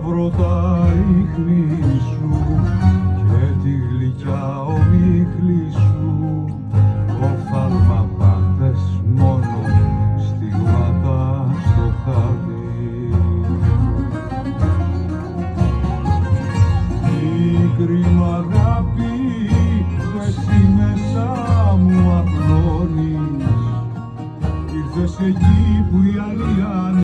τα ίχνη σου και τη γλυκιά ομίχλη σου. Οφθαλμα πάντες μόνο στιγμάτα στο χάδι Μικρή μου αγάπη εσύ μέσα μου απλώνεις. Ήρθες εκεί